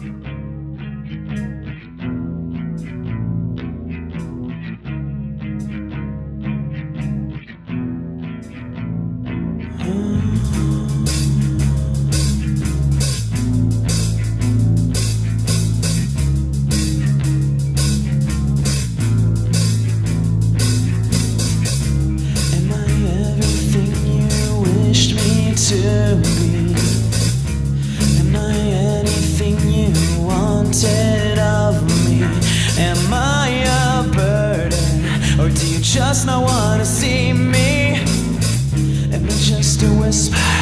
Bye. wanna see me. And it's just a whisper.